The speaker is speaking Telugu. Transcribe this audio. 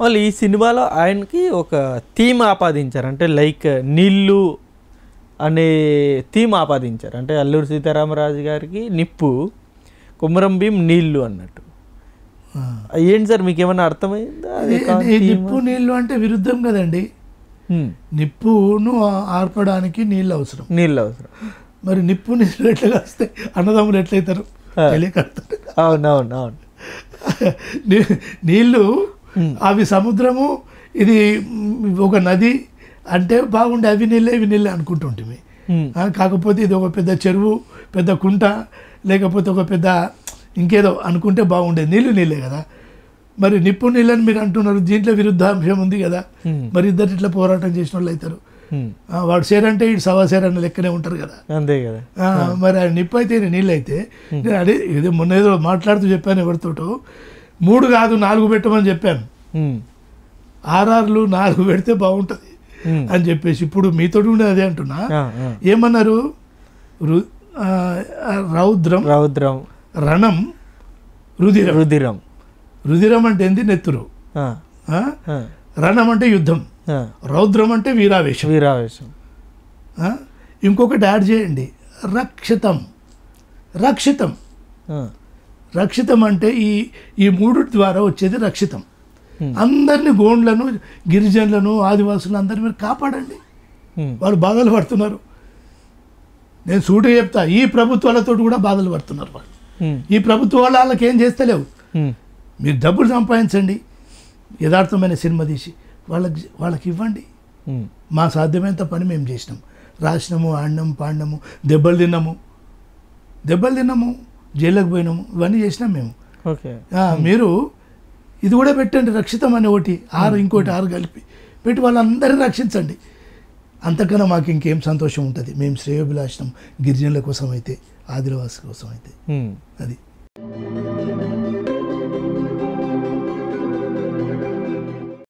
వాళ్ళు ఈ సినిమాలో ఆయనకి ఒక థీమ్ ఆపాదించారు. అంటే లైక్ నీళ్ళు అనే థీమ్ ఆపాదించారు. అంటే అల్లూరి సీతారామరాజు గారికి నిప్పు కుమరం భీం నీళ్ళు అన్నట్టు. ఏంటి సార్ మీకు ఏమైనా అర్థమైందా? నిప్పు నీళ్ళు అంటే విరుద్ధం కదండి. నిప్పును ఆర్పడానికి నీళ్ళు అవసరం. నీళ్ళు అవసరం. మరి నిప్పు నీళ్ళు ఎట్లా వస్తాయి అన్నదమ్ములు ఎట్లయితారు? ఆ. తెలియకడతారు అవును. నీళ్ళు అవి సముద్రము ఇది ఒక నది అంటే బాగుండే అవి నీళ్ళే ఇవి నీళ్ళే అనుకుంటుంటిమి. ఆ, కాకపోతే ఇది ఒక పెద్ద చెరువు పెద్ద కుంట లేకపోతే ఒక పెద్ద ఇంకేదో అనుకుంటే బాగుండేది నీళ్ళు నీళ్ళే కదా. మరి నిప్పు నీళ్ళని మీరు అంటున్నారు దీంట్లో విరుద్ధాంశం ఉంది కదా. హ్మ్. మరి ఇద్దరు ఇట్లా పోరాటం చేసిన వాళ్ళు అవుతారు. వాడు సేర్ అంటే ఇటు సవా సేర్ అన్న లెక్కనే ఉంటారు కదా. అంతే కదా. మరి ఆ నిప్పు అయితే నీళ్ళు అయితే. అదే ఇది మొన్న ఏదో మాట్లాడుతూ చెప్పాను ఎవరితోటో. మూడు కాదు నాలుగు పెట్టమని చెప్పాను. ఆర్ఆర్లు నాలుగు పెడితే బాగుంటుంది. అని చెప్పేసి ఇప్పుడు మీతో ఉండేది అదే అంటున్నా. ఏమన్నారు? రౌద్రం రౌద్రం. రణం రుధిరం. రుధిరం. రుధిరం అంటే ఏంది? నెత్తురు. రణం అంటే యుద్ధం. రౌద్రం అంటే వీరావేశం. వీరావేశం? ఇంకొకటి యాడ్ చేయండి. రక్షితం. రక్షితం. రక్షితం అంటే ఈ ఈ మూడు ద్వారా వచ్చేది రక్షితం. అందరిని గోండ్లను గిరిజనులను ఆదివాసులను అందరిని మీరు కాపాడండి. వాళ్ళు బాధలు పడుతున్నారు నేను సూటిగా చెప్తా ఈ ప్రభుత్వాలతో కూడా బాధలు పడుతున్నారు వాళ్ళు. ఈ ప్రభుత్వాలు వాళ్ళకి ఏం చేస్తలేవు. మీరు డబ్బులు సంపాదించండి యథార్థమైన సినిమా తీసి వాళ్ళకి వాళ్ళకి ఇవ్వండి. మా సాధ్యమైనంత పని మేము చేసినాం రాసినాము ఆడినాము పాడినాము దెబ్బలు తిన్నాము దెబ్బలు తిన్నాము జైల్లోకి పోయినాము. ఇవన్నీ చేసినాం మేము. మీరు ఇది కూడా పెట్టండి రక్షితం అనే ఒకటి ఆరు ఇంకోటి ఆరు కలిపి. పెట్టి వాళ్ళందరినీ రక్షించండి. అంతకన్నా మాకు ఇంకేం సంతోషం ఉంటుంది. మేము శ్రేయోభిలాషణం గిరిజనుల కోసం అయితే ఆదివాసుల కోసం అయితే. అది.